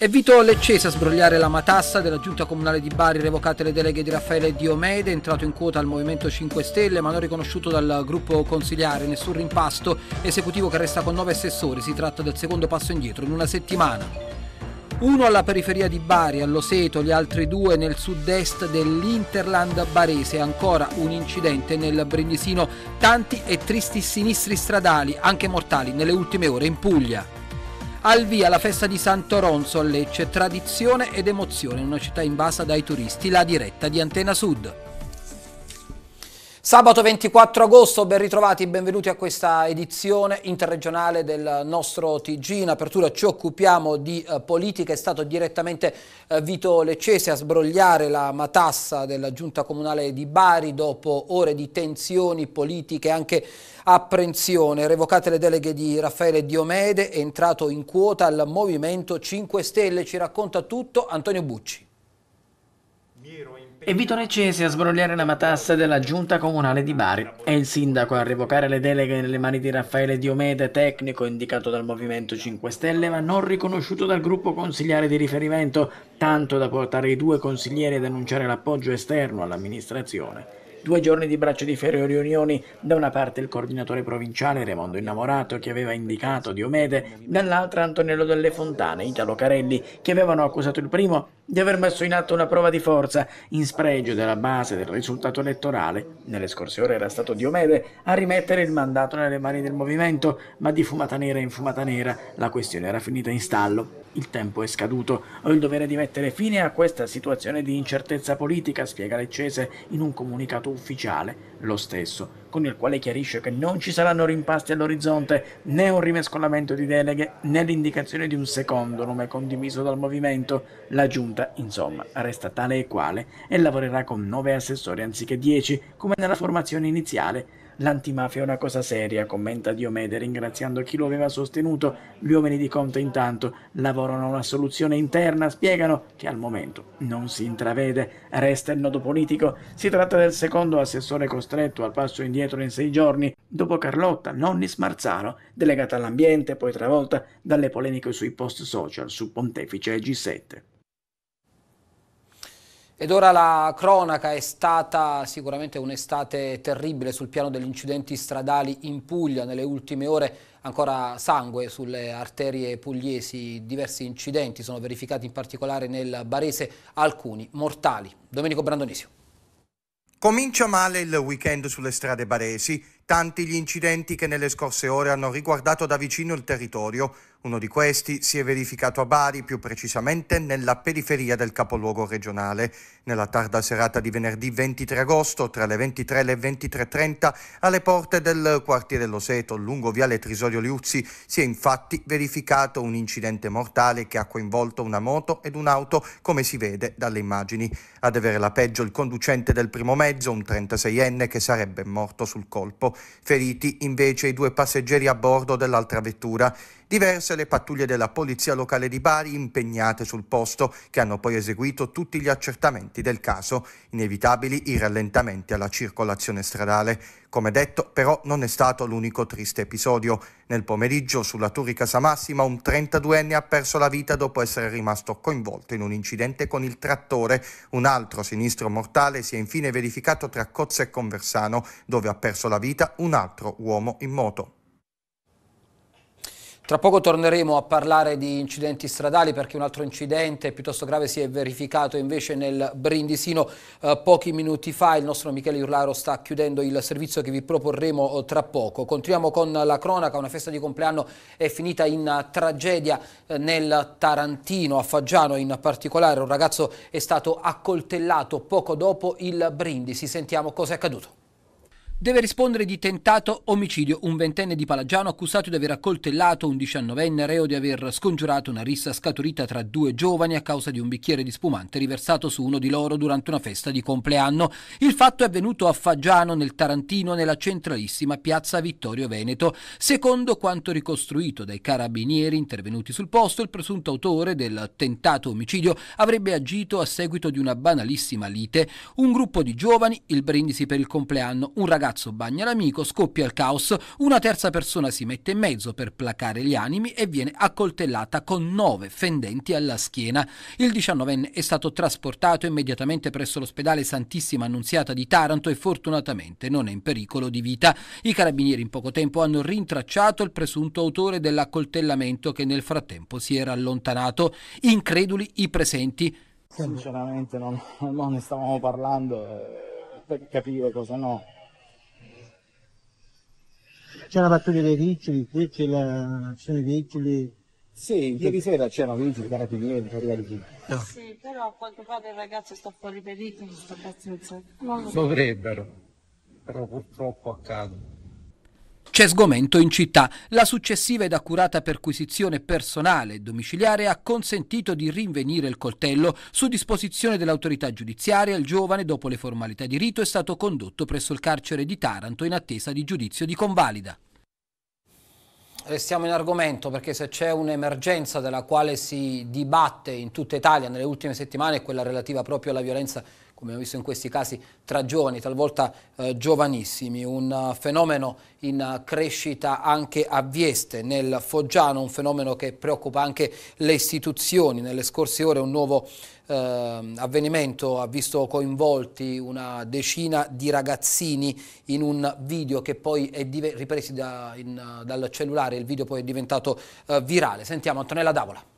È Vito Leccese a sbrogliare la matassa della giunta comunale di Bari, revocate le deleghe di Raffaele Diomede, entrato in quota al Movimento 5 Stelle ma non riconosciuto dal gruppo consigliare, nessun rimpasto, esecutivo che resta con nove assessori, si tratta del secondo passo indietro in una settimana. Uno alla periferia di Bari, all'Oseto, gli altri due nel sud-est dell'Interland barese, ancora un incidente nel Brindisino, tanti e tristi sinistri stradali, anche mortali, nelle ultime ore in Puglia. Al via la festa di Santo Ronzo a Lecce, tradizione ed emozione in una città invasa dai turisti, la diretta di Antena Sud. Sabato 24 agosto, ben ritrovati, benvenuti a questa edizione interregionale del nostro TG. In apertura ci occupiamo di eh, politica, è stato direttamente eh, Vito Leccese a sbrogliare la matassa della giunta comunale di Bari dopo ore di tensioni politiche anche apprensione. Revocate le deleghe di Raffaele Diomede, è entrato in quota al Movimento 5 Stelle. Ci racconta tutto Antonio Bucci. E Vito Recesi a sbrogliare la matassa della giunta comunale di Bari. È il sindaco a revocare le deleghe nelle mani di Raffaele Diomede, tecnico indicato dal Movimento 5 Stelle ma non riconosciuto dal gruppo consigliare di riferimento, tanto da portare i due consiglieri a denunciare l'appoggio esterno all'amministrazione. Due giorni di braccio di ferro e riunioni, da una parte il coordinatore provinciale Raimondo Innamorato che aveva indicato Diomede, dall'altra Antonello delle Fontane, Italo Carelli, che avevano accusato il primo di aver messo in atto una prova di forza in spregio della base del risultato elettorale. Nelle scorse ore era stato Diomede a rimettere il mandato nelle mani del movimento, ma di fumata nera in fumata nera la questione era finita in stallo. Il tempo è scaduto, ho il dovere di mettere fine a questa situazione di incertezza politica, spiega Leccese in un comunicato ufficiale, lo stesso, con il quale chiarisce che non ci saranno rimpasti all'orizzonte, né un rimescolamento di deleghe, né l'indicazione di un secondo nome condiviso dal movimento. La giunta, insomma, resta tale e quale e lavorerà con nove assessori anziché dieci, come nella formazione iniziale, L'antimafia è una cosa seria, commenta Diomede ringraziando chi lo aveva sostenuto. Gli uomini di Conte intanto lavorano a una soluzione interna, spiegano che al momento non si intravede. Resta il nodo politico. Si tratta del secondo assessore costretto al passo indietro in sei giorni, dopo Carlotta Nonnis Marzano, delegata all'ambiente, poi travolta dalle polemiche sui post social su Pontefice e G7. Ed ora la cronaca è stata sicuramente un'estate terribile sul piano degli incidenti stradali in Puglia. Nelle ultime ore ancora sangue sulle arterie pugliesi, diversi incidenti sono verificati in particolare nel Barese, alcuni mortali. Domenico Brandonisio. Comincia male il weekend sulle strade baresi, tanti gli incidenti che nelle scorse ore hanno riguardato da vicino il territorio. Uno di questi si è verificato a Bari, più precisamente nella periferia del capoluogo regionale. Nella tarda serata di venerdì 23 agosto, tra le 23 e le 23.30, alle porte del quartiere Loseto, lungo viale Trisorio Liuzzi, si è infatti verificato un incidente mortale che ha coinvolto una moto ed un'auto, come si vede dalle immagini. Ad avere la peggio il conducente del primo mezzo, un 36enne che sarebbe morto sul colpo. Feriti invece i due passeggeri a bordo dell'altra vettura. Diverse le pattuglie della Polizia Locale di Bari impegnate sul posto, che hanno poi eseguito tutti gli accertamenti del caso, inevitabili i rallentamenti alla circolazione stradale. Come detto, però, non è stato l'unico triste episodio. Nel pomeriggio, sulla Turica Samassima, un 32enne ha perso la vita dopo essere rimasto coinvolto in un incidente con il trattore. Un altro sinistro mortale si è infine verificato tra Cozza e Conversano, dove ha perso la vita un altro uomo in moto. Tra poco torneremo a parlare di incidenti stradali perché un altro incidente piuttosto grave si è verificato invece nel Brindisino eh, pochi minuti fa. Il nostro Michele Urlaro sta chiudendo il servizio che vi proporremo eh, tra poco. Continuiamo con la cronaca, una festa di compleanno è finita in tragedia eh, nel Tarantino, a Faggiano in particolare. Un ragazzo è stato accoltellato poco dopo il Brindisi. Sentiamo cosa è accaduto. Deve rispondere di tentato omicidio un ventenne di Palagiano accusato di aver accoltellato un diciannovenne reo di aver scongiurato una rissa scaturita tra due giovani a causa di un bicchiere di spumante riversato su uno di loro durante una festa di compleanno. Il fatto è avvenuto a Faggiano nel Tarantino nella centralissima piazza Vittorio Veneto. Secondo quanto ricostruito dai carabinieri intervenuti sul posto, il presunto autore del tentato omicidio avrebbe agito a seguito di una banalissima lite. Un gruppo di giovani, il brindisi per il compleanno, un ragazzo ragazzo bagna l'amico, scoppia il caos, una terza persona si mette in mezzo per placare gli animi e viene accoltellata con nove fendenti alla schiena. Il diciannovenne è stato trasportato immediatamente presso l'ospedale Santissima Annunziata di Taranto e fortunatamente non è in pericolo di vita. I carabinieri in poco tempo hanno rintracciato il presunto autore dell'accoltellamento che nel frattempo si era allontanato. Increduli i presenti. Sinceramente non, non ne stavamo parlando eh, per capire cosa no. C'è la pattuglia dei riccioli, qui c'è la, ci sono i riccioli. Sì, ieri sera c'erano vigili, carabinieri, arrivati no. Sì, però a quanto pare il ragazzo sta fuori pericolo, sta abbastanza. Dovrebbero, però purtroppo accade. C'è sgomento in città. La successiva ed accurata perquisizione personale e domiciliare ha consentito di rinvenire il coltello. Su disposizione dell'autorità giudiziaria, il giovane, dopo le formalità di rito, è stato condotto presso il carcere di Taranto in attesa di giudizio di convalida. Restiamo in argomento perché se c'è un'emergenza della quale si dibatte in tutta Italia nelle ultime settimane è quella relativa proprio alla violenza come abbiamo visto in questi casi, tra giovani, talvolta eh, giovanissimi, un uh, fenomeno in uh, crescita anche a Vieste, nel Foggiano, un fenomeno che preoccupa anche le istituzioni. Nelle scorse ore un nuovo eh, avvenimento ha visto coinvolti una decina di ragazzini in un video che poi è ripresi da, dal cellulare, il video poi è diventato eh, virale. Sentiamo Antonella Davola.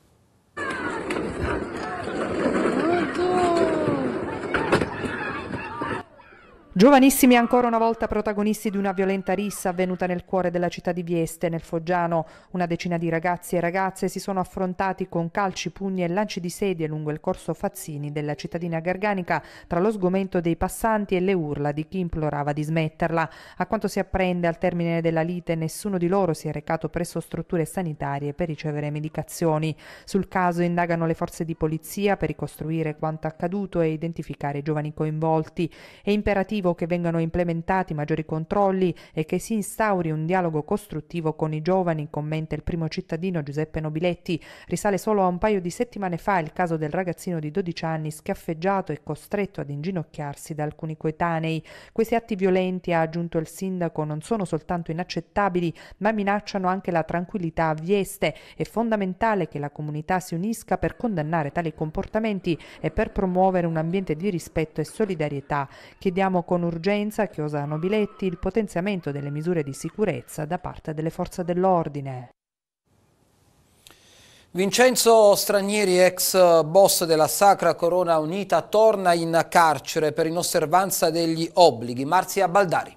Giovanissimi ancora una volta protagonisti di una violenta rissa avvenuta nel cuore della città di Vieste, nel Foggiano. Una decina di ragazzi e ragazze si sono affrontati con calci, pugni e lanci di sedie lungo il corso Fazzini della cittadina garganica tra lo sgomento dei passanti e le urla di chi implorava di smetterla. A quanto si apprende, al termine della lite nessuno di loro si è recato presso strutture sanitarie per ricevere medicazioni. Sul caso indagano le forze di polizia per ricostruire quanto accaduto e identificare i giovani coinvolti. È imperativo che vengano implementati maggiori controlli e che si instauri un dialogo costruttivo con i giovani, commenta il primo cittadino Giuseppe Nobiletti. Risale solo a un paio di settimane fa il caso del ragazzino di 12 anni schiaffeggiato e costretto ad inginocchiarsi da alcuni coetanei. Questi atti violenti, ha aggiunto il sindaco, non sono soltanto inaccettabili, ma minacciano anche la tranquillità a Vieste. È fondamentale che la comunità si unisca per condannare tali comportamenti e per promuovere un ambiente di rispetto e solidarietà. Chiediamo con urgenza, chiosa Nobiletti, il potenziamento delle misure di sicurezza da parte delle forze dell'ordine. Vincenzo Stranieri, ex boss della Sacra Corona Unita, torna in carcere per inosservanza degli obblighi. Marzia Baldari.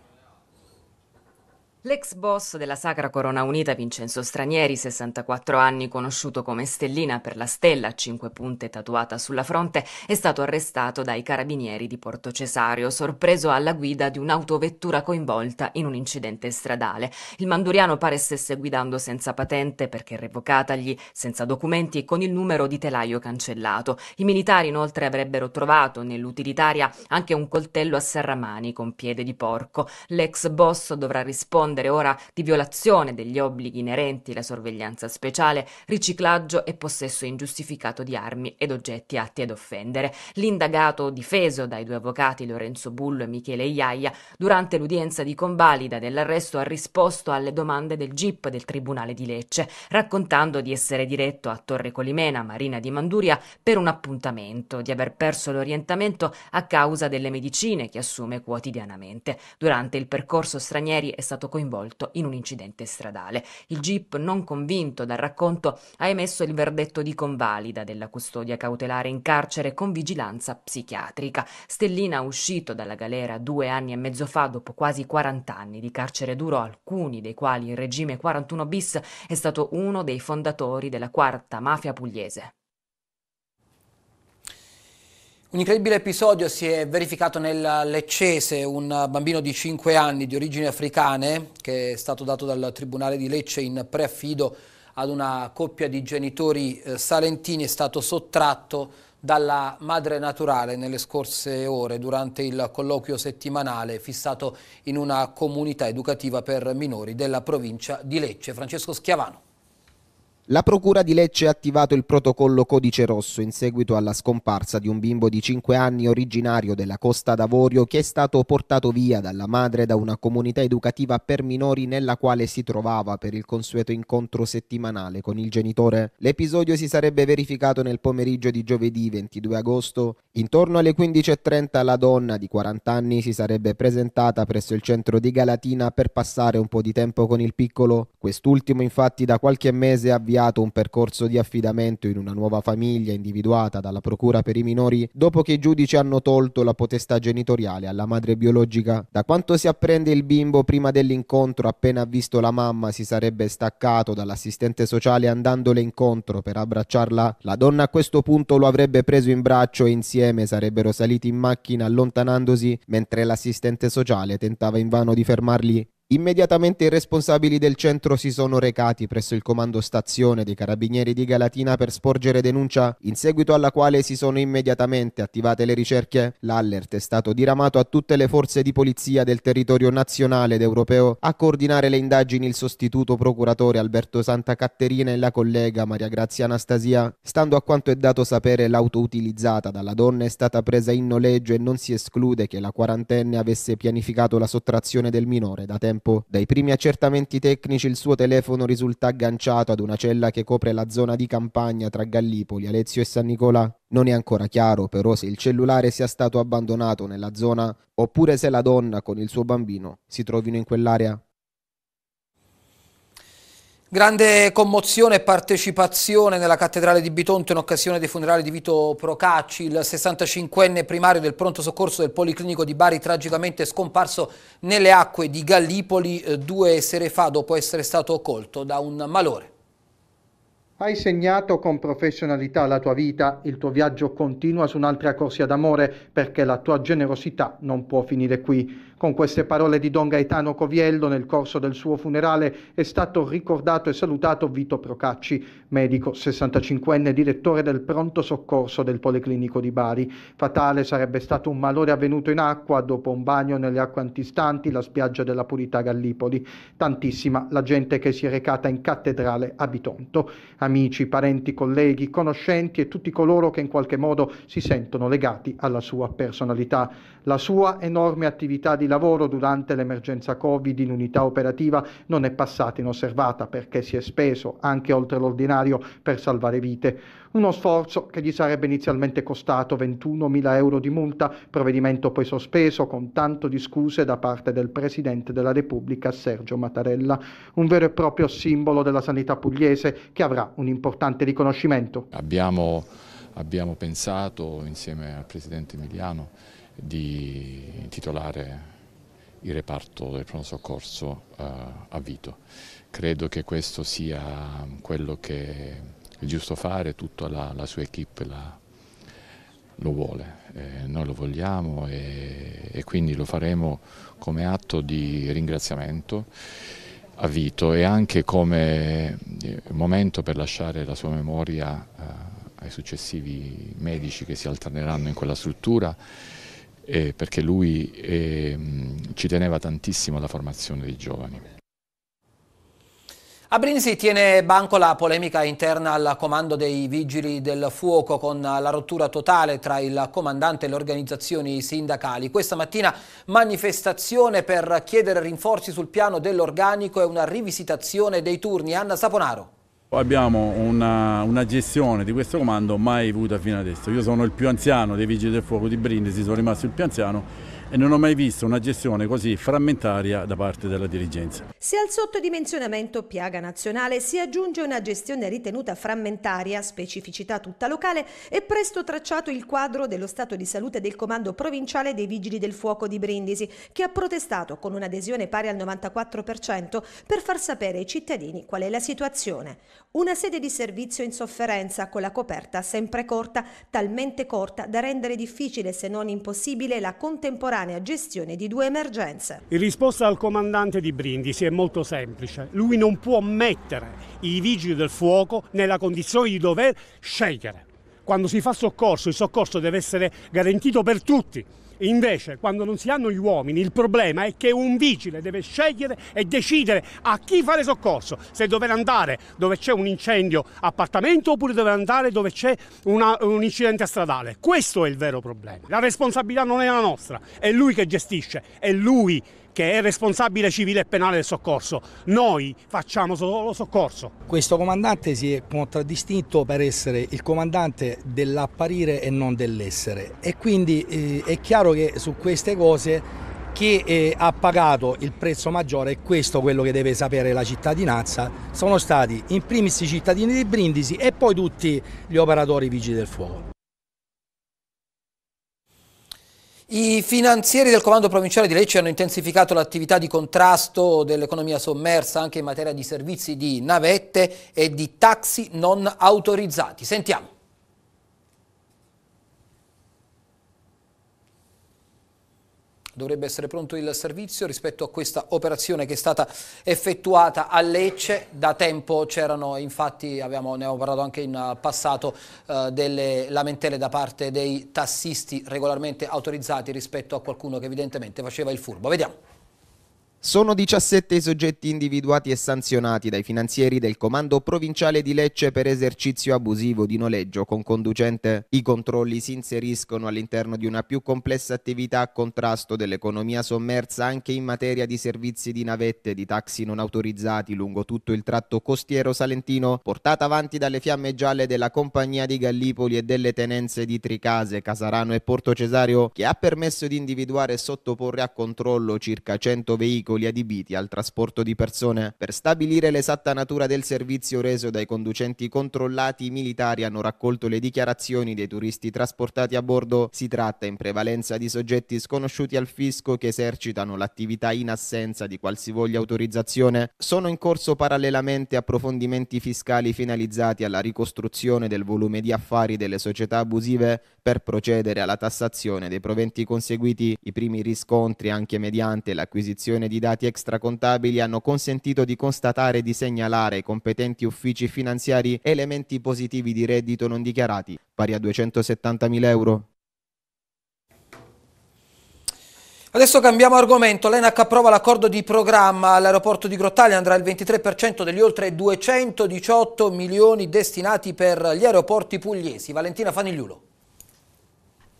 L'ex boss della Sacra Corona Unita Vincenzo Stranieri, 64 anni, conosciuto come Stellina per la stella a cinque punte tatuata sulla fronte, è stato arrestato dai carabinieri di Porto Cesario, sorpreso alla guida di un'autovettura coinvolta in un incidente stradale. Il manduriano pare stesse guidando senza patente perché revocatagli, senza documenti e con il numero di telaio cancellato. I militari inoltre avrebbero trovato nell'utilitaria anche un coltello a serramani con piede di porco. L'ex boss dovrà rispondere rispondere ora di violazione degli obblighi inerenti alla sorveglianza speciale, riciclaggio e possesso ingiustificato di armi ed oggetti atti ad offendere. L'indagato, difeso dai due avvocati Lorenzo Bullo e Michele Iaia, durante l'udienza di convalida dell'arresto ha risposto alle domande del GIP del Tribunale di Lecce, raccontando di essere diretto a Torre Colimena, Marina di Manduria, per un appuntamento, di aver perso l'orientamento a causa delle medicine che assume quotidianamente. Durante il percorso stranieri è stato coinvolto coinvolto in un incidente stradale. Il GIP, non convinto dal racconto, ha emesso il verdetto di convalida della custodia cautelare in carcere con vigilanza psichiatrica. Stellina, uscito dalla galera due anni e mezzo fa dopo quasi 40 anni di carcere duro, alcuni dei quali in regime 41 bis, è stato uno dei fondatori della quarta mafia pugliese. Un incredibile episodio si è verificato nel Leccese, un bambino di 5 anni di origini africane che è stato dato dal Tribunale di Lecce in preaffido ad una coppia di genitori eh, salentini è stato sottratto dalla madre naturale nelle scorse ore durante il colloquio settimanale fissato in una comunità educativa per minori della provincia di Lecce. Francesco Schiavano. La Procura di Lecce ha attivato il protocollo Codice Rosso in seguito alla scomparsa di un bimbo di 5 anni originario della Costa d'Avorio che è stato portato via dalla madre da una comunità educativa per minori nella quale si trovava per il consueto incontro settimanale con il genitore. L'episodio si sarebbe verificato nel pomeriggio di giovedì 22 agosto. Intorno alle 15.30 la donna di 40 anni si sarebbe presentata presso il centro di Galatina per passare un po' di tempo con il piccolo. Quest'ultimo infatti da qualche mese ha avviato un percorso di affidamento in una nuova famiglia individuata dalla Procura per i minori dopo che i giudici hanno tolto la potestà genitoriale alla madre biologica. Da quanto si apprende il bimbo prima dell'incontro appena visto la mamma si sarebbe staccato dall'assistente sociale andandole incontro per abbracciarla. La donna a questo punto lo avrebbe preso in braccio e insieme sarebbero saliti in macchina allontanandosi mentre l'assistente sociale tentava invano di fermarli. Immediatamente i responsabili del centro si sono recati presso il comando stazione dei carabinieri di Galatina per sporgere denuncia, in seguito alla quale si sono immediatamente attivate le ricerche. L'allert è stato diramato a tutte le forze di polizia del territorio nazionale ed europeo. A coordinare le indagini il sostituto procuratore Alberto Santa Caterina e la collega Maria Grazia Anastasia. Stando a quanto è dato sapere, l'auto utilizzata dalla donna è stata presa in noleggio e non si esclude che la quarantenne avesse pianificato la sottrazione del minore da tempo tempo. Dai primi accertamenti tecnici il suo telefono risulta agganciato ad una cella che copre la zona di campagna tra Gallipoli, Alezio e San Nicola. Non è ancora chiaro però se il cellulare sia stato abbandonato nella zona oppure se la donna con il suo bambino si trovino in quell'area. Grande commozione e partecipazione nella cattedrale di Bitonto in occasione dei funerali di Vito Procacci, il 65enne primario del pronto soccorso del Policlinico di Bari tragicamente scomparso nelle acque di Gallipoli eh, due sere fa dopo essere stato colto da un malore. Hai segnato con professionalità la tua vita, il tuo viaggio continua su un'altra corsia d'amore perché la tua generosità non può finire qui. Con queste parole di Don Gaetano Coviello nel corso del suo funerale è stato ricordato e salutato Vito Procacci, medico 65enne direttore del pronto soccorso del Policlinico di Bari. Fatale sarebbe stato un malore avvenuto in acqua dopo un bagno nelle acque antistanti la spiaggia della Purità Gallipoli. Tantissima la gente che si è recata in cattedrale a Bitonto. Amici, parenti, colleghi, conoscenti e tutti coloro che in qualche modo si sentono legati alla sua personalità. La sua enorme attività di lavoro durante l'emergenza Covid in unità operativa non è passata inosservata perché si è speso anche oltre l'ordinario per salvare vite. Uno sforzo che gli sarebbe inizialmente costato 21.000 euro di multa, provvedimento poi sospeso con tanto di scuse da parte del Presidente della Repubblica Sergio Mattarella, un vero e proprio simbolo della sanità pugliese che avrà un importante riconoscimento. Abbiamo, abbiamo pensato insieme al Presidente Emiliano di intitolare il reparto del pronto soccorso uh, a Vito. Credo che questo sia quello che è giusto fare, tutta la, la sua equip la, lo vuole, eh, noi lo vogliamo e, e, quindi lo faremo come atto di ringraziamento a Vito e anche come eh, momento per lasciare la sua memoria eh, ai successivi medici che si alterneranno in quella struttura eh, perché lui eh, ci teneva tantissimo alla formazione dei giovani. A Brindisi tiene banco la polemica interna al comando dei vigili del fuoco con la rottura totale tra il comandante e le organizzazioni sindacali. Questa mattina manifestazione per chiedere rinforzi sul piano dell'organico e una rivisitazione dei turni. Anna Saponaro. Abbiamo una, una, gestione di questo comando mai avuta fino adesso. Io sono il più anziano dei Vigili del Fuoco di Brindisi, sono rimasto il più anziano e non ho mai visto una gestione così frammentaria da parte della dirigenza. Se al sottodimensionamento piaga nazionale si aggiunge una gestione ritenuta frammentaria, specificità tutta locale, è presto tracciato il quadro dello stato di salute del comando provinciale dei Vigili del Fuoco di Brindisi, che ha protestato con un'adesione pari al 94% per far sapere ai cittadini qual è la situazione. Una sede di servizio in sofferenza con la coperta sempre corta, talmente corta da rendere difficile se non impossibile la contemporanea temporanea gestione di due emergenze. In risposta al comandante di Brindisi è molto semplice. Lui non può mettere i vigili del fuoco nella condizione di dover scegliere. Quando si fa soccorso, il soccorso deve essere garantito per tutti Invece, quando non si hanno gli uomini, il problema è che un vigile deve scegliere e decidere a chi fare soccorso, se dover andare dove c'è un incendio appartamento oppure dover andare dove c'è un incidente stradale. Questo è il vero problema. La responsabilità non è la nostra, è lui che gestisce, è lui che è responsabile civile e penale del soccorso. Noi facciamo solo soccorso. Questo comandante si è contraddistinto per essere il comandante dell'apparire e non dell'essere e quindi eh, è chiaro che su queste cose chi eh, ha pagato il prezzo maggiore, e questo quello che deve sapere la cittadinanza, sono stati in primis i cittadini di Brindisi e poi tutti gli operatori vigili del fuoco. I finanzieri del Comando Provinciale di Lecce hanno intensificato l'attività di contrasto dell'economia sommersa anche in materia di servizi di navette e di taxi non autorizzati. Sentiamo. Dovrebbe essere pronto il servizio rispetto a questa operazione che è stata effettuata a Lecce. Da tempo c'erano, infatti, abbiamo, ne abbiamo parlato anche in passato, eh, delle lamentele da parte dei tassisti regolarmente autorizzati rispetto a qualcuno che evidentemente faceva il furbo. Vediamo. Sono 17 i soggetti individuati e sanzionati dai finanzieri del Comando Provinciale di Lecce per esercizio abusivo di noleggio con conducente. I controlli si inseriscono all'interno di una più complessa attività a contrasto dell'economia sommersa anche in materia di servizi di navette e di taxi non autorizzati lungo tutto il tratto costiero salentino, portata avanti dalle fiamme gialle della Compagnia di Gallipoli e delle tenenze di Tricase, Casarano e Porto Cesario, che ha permesso di individuare e sottoporre a controllo circa 100 veicoli veicoli adibiti al trasporto di persone. Per stabilire l'esatta natura del servizio reso dai conducenti controllati, i militari hanno raccolto le dichiarazioni dei turisti trasportati a bordo. Si tratta in prevalenza di soggetti sconosciuti al fisco che esercitano l'attività in assenza di qualsivoglia autorizzazione. Sono in corso parallelamente approfondimenti fiscali finalizzati alla ricostruzione del volume di affari delle società abusive per procedere alla tassazione dei proventi conseguiti. I primi riscontri, anche mediante l'acquisizione di dati extracontabili hanno consentito di constatare e di segnalare ai competenti uffici finanziari elementi positivi di reddito non dichiarati, pari a 270.000 euro. Adesso cambiamo argomento. L'ENAC approva l'accordo di programma. All'aeroporto di Grottaglia andrà il 23% degli oltre 218 milioni destinati per gli aeroporti pugliesi. Valentina Fanigliulo.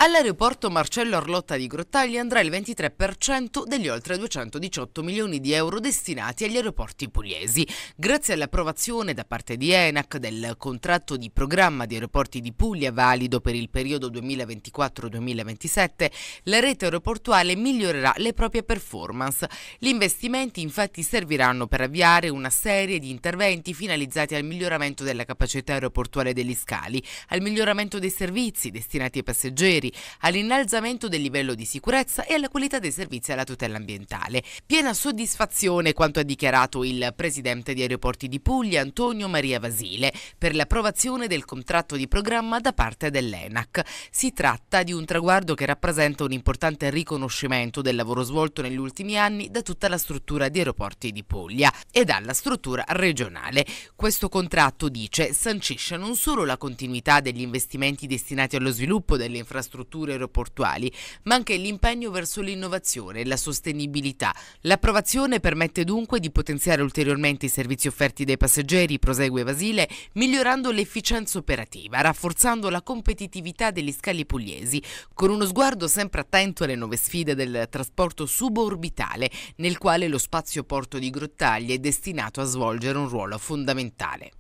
All'aeroporto Marcello Arlotta di Grottaglia andrà il 23% degli oltre 218 milioni di euro destinati agli aeroporti pugliesi. Grazie all'approvazione da parte di ENAC del contratto di programma di aeroporti di Puglia valido per il periodo 2024-2027, la rete aeroportuale migliorerà le proprie performance. Gli investimenti infatti serviranno per avviare una serie di interventi finalizzati al miglioramento della capacità aeroportuale degli scali, al miglioramento dei servizi destinati ai passeggeri, all'innalzamento del livello di sicurezza e alla qualità dei servizi alla tutela ambientale. Piena soddisfazione quanto ha dichiarato il presidente di Aeroporti di Puglia Antonio Maria Vasile per l'approvazione del contratto di programma da parte dell'ENAC. Si tratta di un traguardo che rappresenta un importante riconoscimento del lavoro svolto negli ultimi anni da tutta la struttura di Aeroporti di Puglia e dalla struttura regionale. Questo contratto, dice, sancisce non solo la continuità degli investimenti destinati allo sviluppo delle infrastrutture infrastrutture aeroportuali, ma anche l'impegno verso l'innovazione e la sostenibilità. L'approvazione permette dunque di potenziare ulteriormente i servizi offerti dai passeggeri, prosegue Vasile, migliorando l'efficienza operativa, rafforzando la competitività degli scali pugliesi, con uno sguardo sempre attento alle nuove sfide del trasporto suborbitale, nel quale lo spazio porto di Grottaglie è destinato a svolgere un ruolo fondamentale.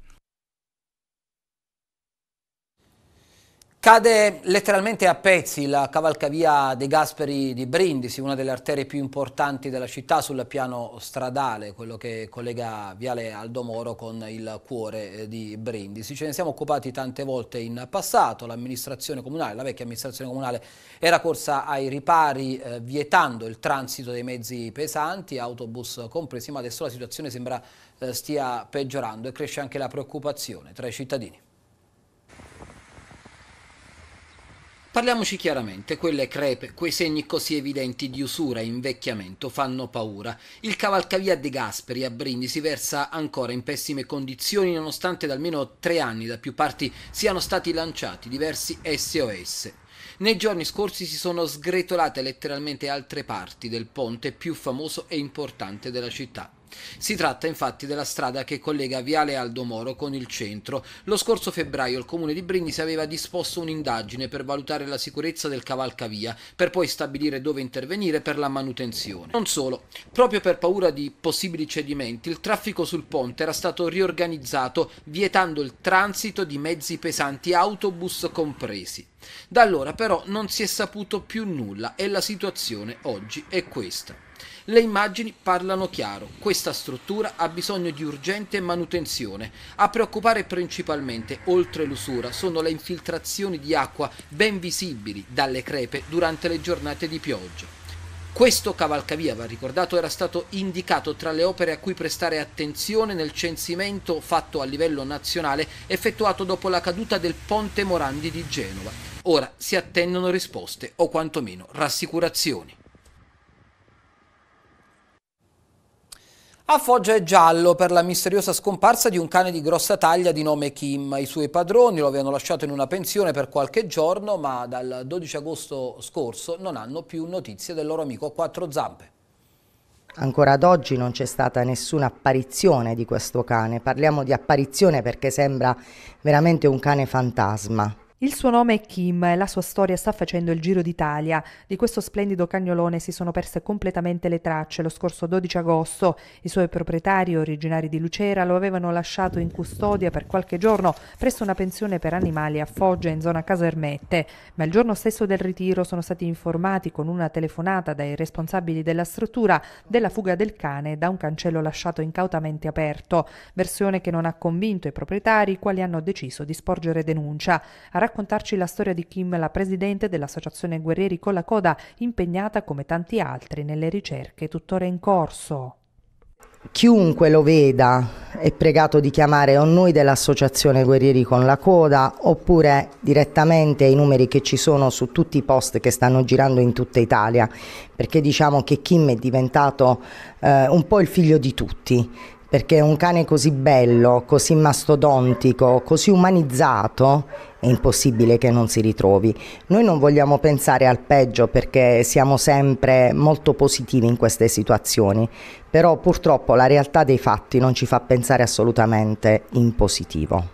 Cade letteralmente a pezzi la cavalcavia dei Gasperi di Brindisi, una delle arterie più importanti della città sul piano stradale, quello che collega Viale Aldomoro con il cuore eh, di Brindisi. Ce ne siamo occupati tante volte in passato, l'amministrazione comunale, la vecchia amministrazione comunale era corsa ai ripari eh, vietando il transito dei mezzi pesanti, autobus compresi, ma adesso la situazione sembra eh, stia peggiorando e cresce anche la preoccupazione tra i cittadini. Parliamoci chiaramente, quelle crepe, quei segni così evidenti di usura e invecchiamento fanno paura. Il cavalcavia De Gasperi a Brindisi versa ancora in pessime condizioni nonostante da almeno tre anni da più parti siano stati lanciati diversi SOS. Nei giorni scorsi si sono sgretolate letteralmente altre parti del ponte più famoso e importante della città. Si tratta infatti della strada che collega Viale Aldo Moro con il centro. Lo scorso febbraio il comune di Brindisi aveva disposto un'indagine per valutare la sicurezza del cavalcavia, per poi stabilire dove intervenire per la manutenzione. Non solo, proprio per paura di possibili cedimenti, il traffico sul ponte era stato riorganizzato vietando il transito di mezzi pesanti, autobus compresi. Da allora però non si è saputo più nulla e la situazione oggi è questa. Le immagini parlano chiaro, questa struttura ha bisogno di urgente manutenzione. A preoccupare principalmente, oltre l'usura, sono le infiltrazioni di acqua ben visibili dalle crepe durante le giornate di pioggia. Questo cavalcavia, va ricordato, era stato indicato tra le opere a cui prestare attenzione nel censimento fatto a livello nazionale effettuato dopo la caduta del Ponte Morandi di Genova. Ora si attendono risposte o quantomeno rassicurazioni. A Foggia è giallo per la misteriosa scomparsa di un cane di grossa taglia di nome Kim. I suoi padroni lo avevano lasciato in una pensione per qualche giorno, ma dal 12 agosto scorso non hanno più notizie del loro amico a quattro zampe. Ancora ad oggi non c'è stata nessuna apparizione di questo cane. Parliamo di apparizione perché sembra veramente un cane fantasma. Il suo nome è Kim e la sua storia sta facendo il giro d'Italia. Di questo splendido cagnolone si sono perse completamente le tracce lo scorso 12 agosto. I suoi proprietari, originari di Lucera, lo avevano lasciato in custodia per qualche giorno presso una pensione per animali a Foggia in zona Casermette, ma il giorno stesso del ritiro sono stati informati con una telefonata dai responsabili della struttura della fuga del cane da un cancello lasciato incautamente aperto, versione che non ha convinto i proprietari, i quali hanno deciso di sporgere denuncia. A raccontarci la storia di Kim, la presidente dell'Associazione Guerrieri con la Coda, impegnata come tanti altri nelle ricerche tuttora in corso. Chiunque lo veda è pregato di chiamare o noi dell'Associazione Guerrieri con la Coda oppure direttamente ai numeri che ci sono su tutti i post che stanno girando in tutta Italia, perché diciamo che Kim è diventato eh, un po' il figlio di tutti perché un cane così bello, così mastodontico, così umanizzato è impossibile che non si ritrovi. Noi non vogliamo pensare al peggio perché siamo sempre molto positivi in queste situazioni, però purtroppo la realtà dei fatti non ci fa pensare assolutamente in positivo.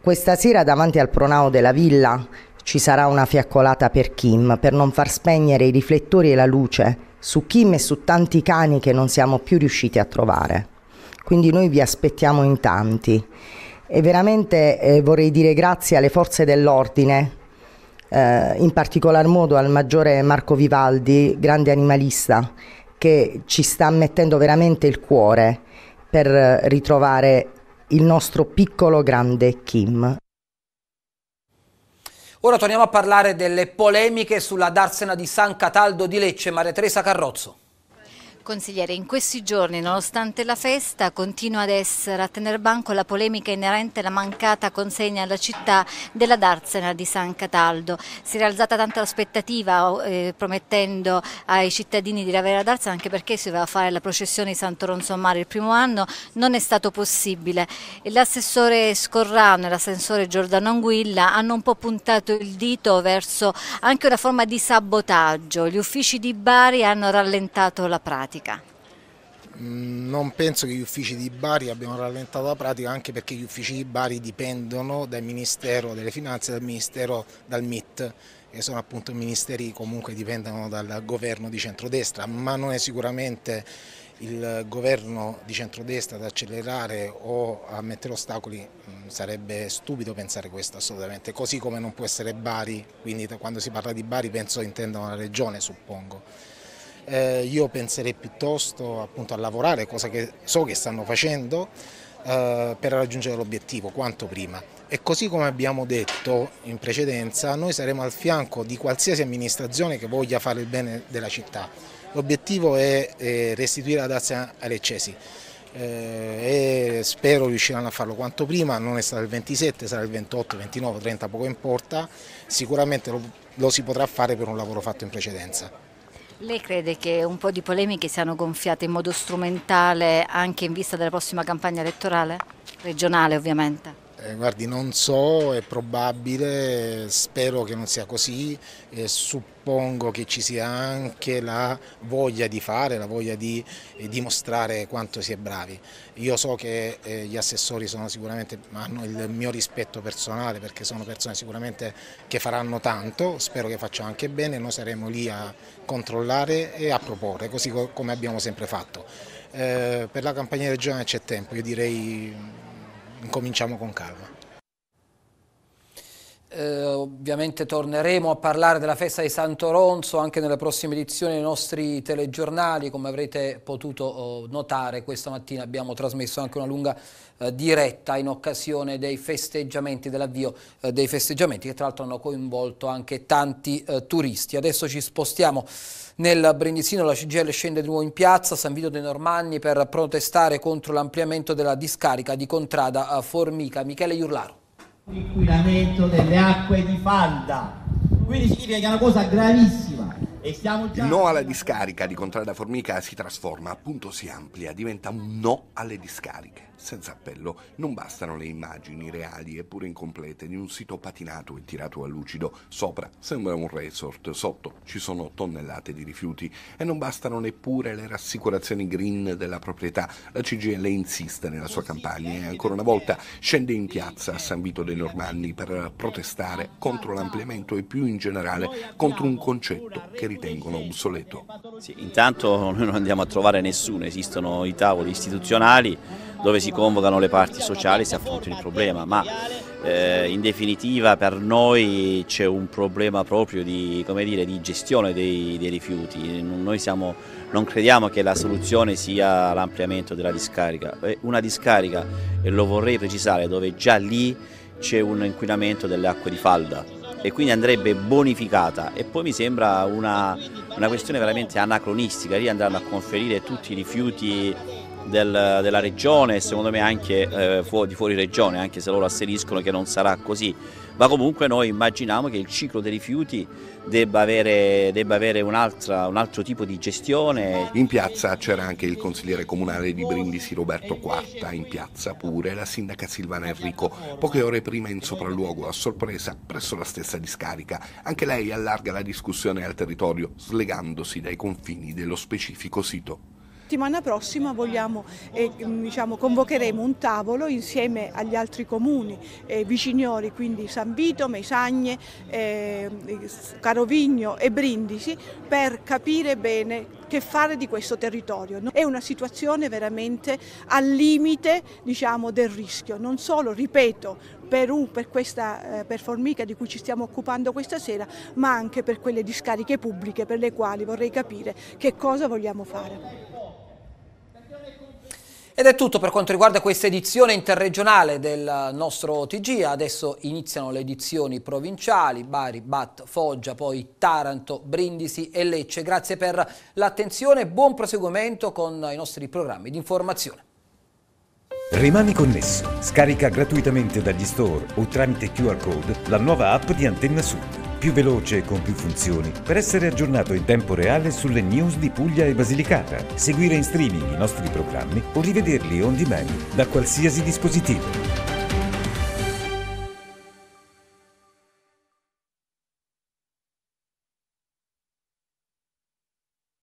Questa sera davanti al pronao della villa ci sarà una fiaccolata per Kim per non far spegnere i riflettori e la luce su Kim e su tanti cani che non siamo più riusciti a trovare quindi noi vi aspettiamo in tanti e veramente eh, vorrei dire grazie alle forze dell'ordine, eh, in particolar modo al maggiore Marco Vivaldi, grande animalista, che ci sta mettendo veramente il cuore per ritrovare il nostro piccolo grande Kim. Ora torniamo a parlare delle polemiche sulla darsena di San Cataldo di Lecce, Maria Teresa Carrozzo. Consigliere, in questi giorni, nonostante la festa, continua ad essere a tener banco la polemica inerente alla mancata consegna alla città della Darsena di San Cataldo. Si è alzata tanto l'aspettativa eh, promettendo ai cittadini di avere la Darsena anche perché si doveva fare la processione di Santo Ronzomare il primo anno, non è stato possibile. L'assessore Scorrano e l'assessore Giordano Anguilla hanno un po' puntato il dito verso anche una forma di sabotaggio. Gli uffici di Bari hanno rallentato la pratica pratica? Mm, non penso che gli uffici di Bari abbiano rallentato la pratica anche perché gli uffici di Bari dipendono dal Ministero delle Finanze dal Ministero dal MIT che sono appunto ministeri comunque dipendono dal governo di centrodestra ma non è sicuramente il governo di centrodestra ad accelerare o a mettere ostacoli mm, sarebbe stupido pensare questo assolutamente così come non può essere Bari quindi quando si parla di Bari penso intendano la regione suppongo eh, io penserei piuttosto appunto, a lavorare, cosa che so che stanno facendo, eh, per raggiungere l'obiettivo quanto prima. E così come abbiamo detto in precedenza, noi saremo al fianco di qualsiasi amministrazione che voglia fare il bene della città. L'obiettivo è, restituire la Dazia ai leccesi. Eh, e spero riusciranno a farlo quanto prima, non è stato il 27, sarà il 28, 29, 30, poco importa, sicuramente lo si potrà fare per un lavoro fatto in precedenza. Lei crede che un po' di polemiche siano gonfiate in modo strumentale anche in vista della prossima campagna elettorale? Regionale ovviamente. Eh, guardi, non so, è probabile, spero che non sia così, eh, suppongo che ci sia anche la voglia di fare, la voglia di eh, dimostrare quanto si è bravi. Io so che eh, gli assessori hanno il mio rispetto personale perché sono persone sicuramente che faranno tanto, spero che facciano anche bene, noi saremo lì a controllare e a proporre, così come abbiamo sempre fatto. Eh, per la campagna regionale c'è tempo, io direi incominciamo con calma. Eh, ovviamente torneremo a parlare della festa di Santo Ronzo anche nelle prossime edizioni dei nostri telegiornali, come avrete potuto oh, notare questa mattina abbiamo trasmesso anche una lunga eh, diretta in occasione dei festeggiamenti, dell'avvio eh, dei festeggiamenti che tra l'altro hanno coinvolto anche tanti eh, turisti. Adesso ci spostiamo nel Brindisino, la CGL scende di nuovo in piazza, San Vito dei Normanni per protestare contro l'ampliamento della discarica di Contrada Formica. Michele Iurlaro. L'inquinamento delle acque di falda, quindi significa che è una cosa gravissima. E stiamo già... Il no alla discarica di Contrada Formica si trasforma, appunto si amplia, diventa un no alle discariche. Senza appello, non bastano le immagini reali eppure incomplete di un sito patinato e tirato a lucido. Sopra sembra un resort, sotto ci sono tonnellate di rifiuti e non bastano neppure le rassicurazioni green della proprietà. La CGL insiste nella sua campagna e ancora una volta scende in piazza a San Vito dei Normanni per protestare contro l'ampliamento e più in generale contro un concetto che ritengono obsoleto. Sì, intanto noi non andiamo a trovare nessuno, esistono i tavoli istituzionali dove si convocano le parti sociali si affrontano il problema, ma eh, in definitiva per noi c'è un problema proprio di, dire, di gestione dei, dei rifiuti, noi siamo, non crediamo che la soluzione sia l'ampliamento della discarica, una discarica, e lo vorrei precisare, dove già lì c'è un inquinamento delle acque di falda e quindi andrebbe bonificata. E poi mi sembra una, una questione veramente anacronistica, lì andranno a conferire tutti i rifiuti del, della regione e secondo me anche eh, fuori, di fuori regione, anche se loro asseriscono che non sarà così. Ma comunque noi immaginiamo che il ciclo dei rifiuti debba avere, debba avere un, un, altro tipo di gestione. In piazza c'era anche il consigliere comunale di Brindisi Roberto Quarta, in piazza pure la sindaca Silvana Enrico, poche ore prima in sopralluogo a sorpresa presso la stessa discarica. Anche lei allarga la discussione al territorio, slegandosi dai confini dello specifico sito settimana prossima vogliamo, eh, diciamo, convocheremo un tavolo insieme agli altri comuni eh, viciniori, quindi San Vito, Mesagne, eh, Carovigno e Brindisi, per capire bene che fare di questo territorio. È una situazione veramente al limite diciamo, del rischio, non solo, ripeto, per, per questa eh, per Formica di cui ci stiamo occupando questa sera, ma anche per quelle discariche pubbliche per le quali vorrei capire che cosa vogliamo fare. Ed è tutto per quanto riguarda questa edizione interregionale del nostro TG, adesso iniziano le edizioni provinciali, Bari, Bat, Foggia, poi Taranto, Brindisi e Lecce. Grazie per l'attenzione buon proseguimento con i nostri programmi di informazione. Rimani connesso, scarica gratuitamente dagli store o tramite QR code la nuova app di Antenna Sud più veloce e con più funzioni per essere aggiornato in tempo reale sulle news di Puglia e Basilicata, seguire in streaming i nostri programmi o rivederli on demand da qualsiasi dispositivo.